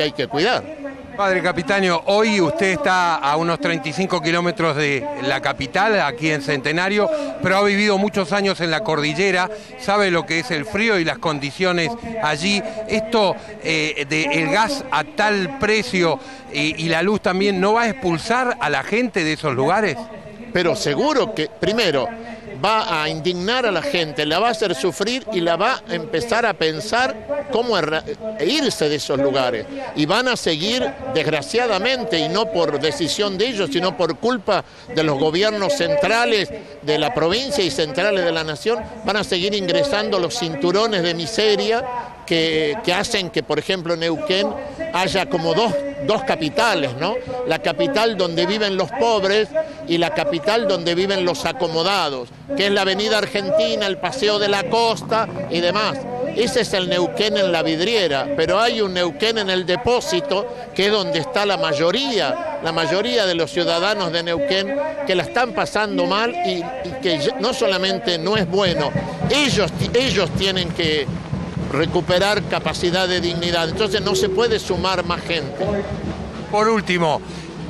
que hay que cuidar. Padre Capitáneo, hoy usted está a unos 35 kilómetros de la capital, aquí en Centenario, pero ha vivido muchos años en la cordillera, sabe lo que es el frío y las condiciones allí. Esto eh, del gas a tal precio y la luz también, ¿no va a expulsar a la gente de esos lugares? Pero seguro que, primero, va a indignar a la gente, la va a hacer sufrir y la va a empezar a pensar cómo irse de esos lugares. Y van a seguir, desgraciadamente, y no por decisión de ellos, sino por culpa de los gobiernos centrales de la provincia y centrales de la nación, van a seguir ingresando los cinturones de miseria que, hacen que, por ejemplo, en Neuquén haya como dos, dos capitales, ¿no? La capital donde viven los pobres y la capital donde viven los acomodados, que es la Avenida Argentina, el Paseo de la Costa y demás. Ese es el Neuquén en la vidriera, pero hay un Neuquén en el depósito, que es donde está la mayoría, la mayoría de los ciudadanos de Neuquén que la están pasando mal y, que no solamente no es bueno, ellos, ellos tienen que recuperar capacidad de dignidad, entonces no se puede sumar más gente. Por último,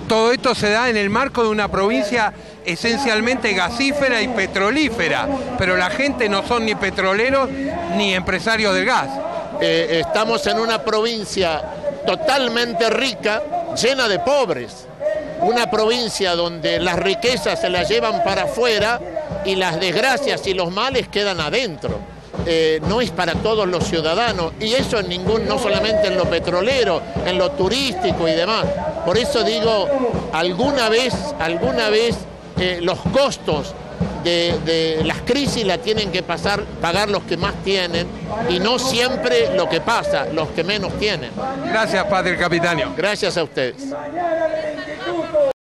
todo esto se da en el marco de una provincia esencialmente gasífera y petrolífera, pero la gente no son ni petroleros ni empresarios del gas. Eh, estamos en una provincia totalmente rica, llena de pobres. Una provincia donde las riquezas se las llevan para afuera y las desgracias y los males quedan adentro. Eh, no es para todos los ciudadanos y eso en ningún, no solamente en lo petrolero, en lo turístico y demás. Por eso digo, alguna vez, alguna vez eh, los costos de, las crisis la tienen que pasar, pagar los que más tienen y no siempre lo que pasa, los que menos tienen. Gracias, Padre Capitánio. Gracias a ustedes.